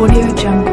Audio Jungle.